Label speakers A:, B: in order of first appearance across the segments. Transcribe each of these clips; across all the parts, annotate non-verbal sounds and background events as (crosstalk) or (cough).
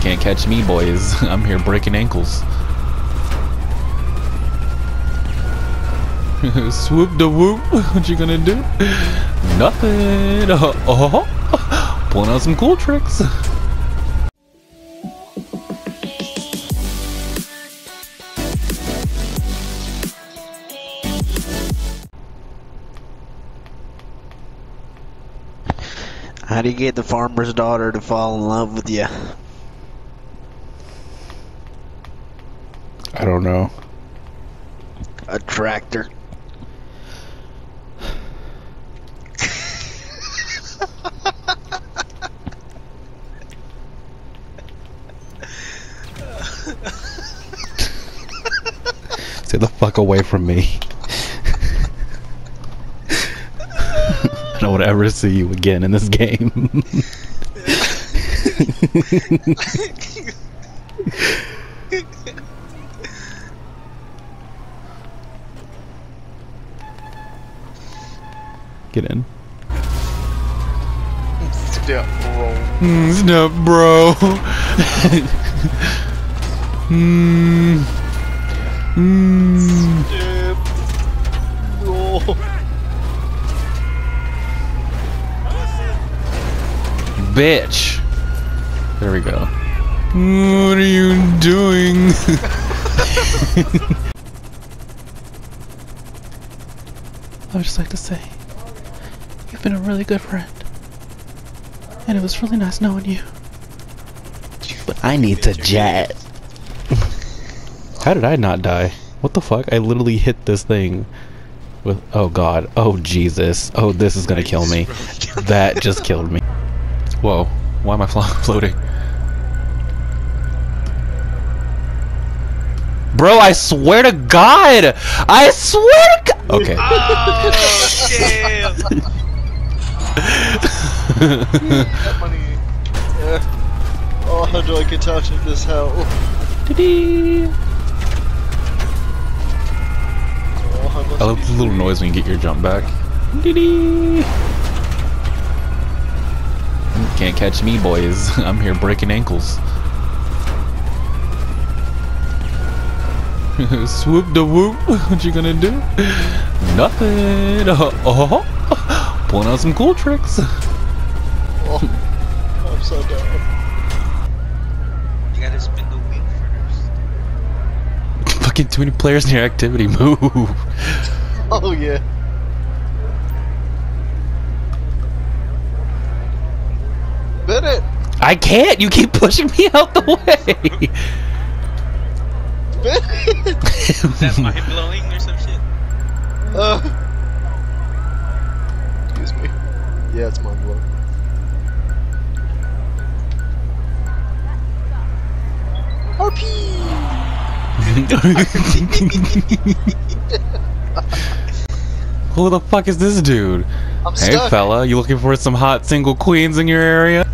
A: Can't catch me, boys. (laughs) I'm here breaking ankles. (laughs) Swoop the whoop. (laughs) What you gonna do? Nothing. Oh, oh, pulling out some cool tricks.
B: How do you get the farmer's daughter to fall in love with you?
A: I don't know.
B: A tractor.
A: Stay the fuck away from me. I don't want to ever see you again in this game. (laughs) Get in.
C: Step bro.
A: Mm, snap, bro. Hmm. Hmm.
C: Step. No.
A: Bitch. There we go. What are you doing? (laughs) I would just like to say, you've been a really good friend. And it was really nice knowing you.
B: But I need to jet.
A: How did I not die? What the fuck? I literally hit this thing with. Oh god. Oh Jesus. Oh, this is gonna kill me. That just killed me. Whoa. Why am I flo- (laughs) floating? Bro, I swear to God! I swear to God! Okay. (laughs)
C: Oh, damn. that Oh, how do I get out of this hell? I
A: I love the little noise when you get your jump back. Can't catch me, boys. (laughs) I'm here breaking ankles. (laughs) Swoop the whoop. (laughs) What you gonna do? Nothing. Oh, pulling out some cool tricks. (laughs)
C: Oh, I'm so down.
D: You gotta spin the wheel first.
A: Fucking too many players in your activity. Move. (laughs)
C: Oh yeah. Bennett!
A: I can't. You keep pushing me out the way.
C: Bennett! (laughs)
D: Is that mind blowing or some shit?
C: Uh. Excuse me. Yeah, it's mind blowing. RP! (laughs)
A: Who the fuck is this dude?
C: I'm
A: Hey
C: stuck.
A: fella, you looking for some hot single queens in your area?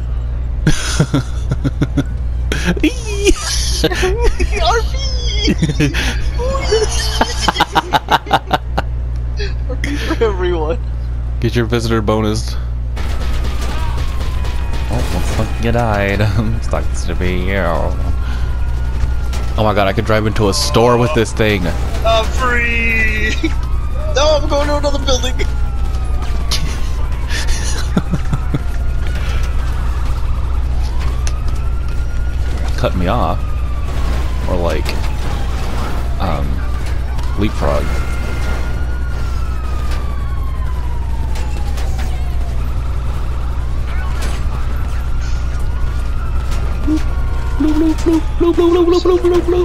A: (laughs)
C: RP! (laughs) RP for everyone.
A: Get your visitor bonus. Oh, looks (laughs) like you died. Sucks to be you. Oh my god, I could drive into a store with this thing.
C: I'm free! (laughs) No, I'm going to another building! (laughs)
A: Cut me off. Or like, um, leapfrog.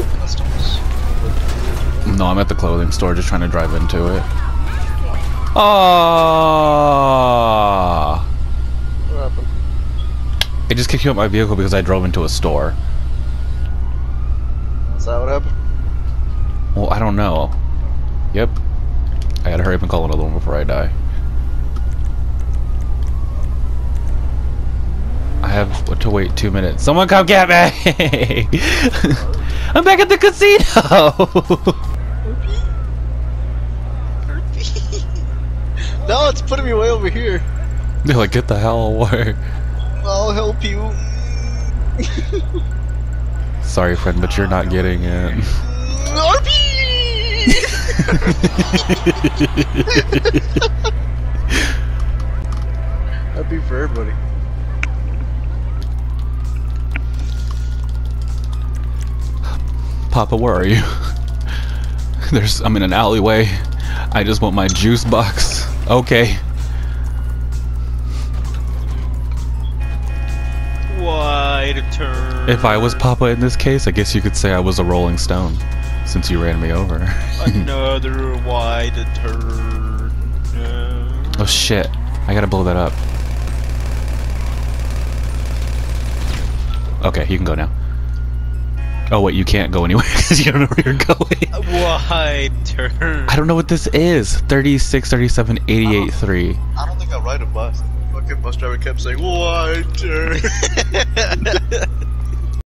C: Customs.
A: No, I'm at the clothing store just trying to drive into it. Ah!
C: What happened?
A: It just kicked you out my vehicle because I drove into a store.
C: Is that what happened?
A: Well, I don't know. Yep. I gotta hurry up and call another one before I die. Have to wait two minutes. Someone come get me! (laughs) I'm back at the casino! (laughs)
C: no, it's putting me way over here.
A: They're like, get the hell away.
C: I'll help you. (laughs)
A: Sorry, friend, but you're not getting it.
C: Happy for everybody.
A: Papa, where are you? (laughs) There's. I'm in an alleyway. I just want my juice box. Okay.
D: Wide turn.
A: If I was Papa in this case, I guess you could say I was a Rolling Stone, since you ran me over. (laughs)
D: Another wide turn.
A: Oh shit! I gotta blow that up. Okay, you can go now. Oh wait, you can't go anywhere (laughs) because you don't know where you're going. (laughs)
D: wide turn.
A: I don't know what this is. 36, 37, 88, 3.
C: I don't think I ride a bus. The fucking bus driver kept saying, wide turn. (laughs)